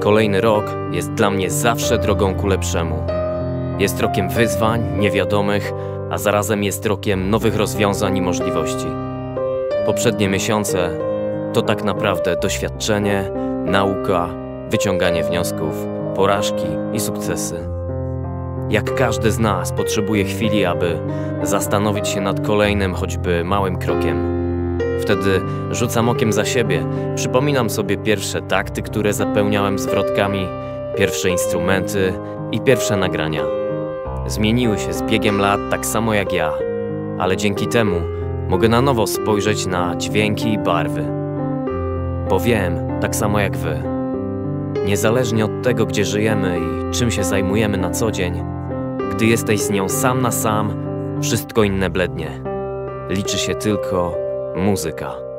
Kolejny rok jest dla mnie zawsze drogą ku lepszemu. Jest rokiem wyzwań, niewiadomych, a zarazem jest rokiem nowych rozwiązań i możliwości. Poprzednie miesiące to tak naprawdę doświadczenie, nauka, wyciąganie wniosków, porażki i sukcesy. Jak każdy z nas potrzebuje chwili, aby zastanowić się nad kolejnym, choćby małym krokiem. Wtedy rzucam okiem za siebie, przypominam sobie pierwsze takty, które zapełniałem zwrotkami, pierwsze instrumenty i pierwsze nagrania. Zmieniły się z biegiem lat tak samo jak ja, ale dzięki temu mogę na nowo spojrzeć na dźwięki i barwy. Bo wiem, tak samo jak wy. Niezależnie od tego, gdzie żyjemy i czym się zajmujemy na co dzień, gdy jesteś z nią sam na sam, wszystko inne blednie. Liczy się tylko muzyka.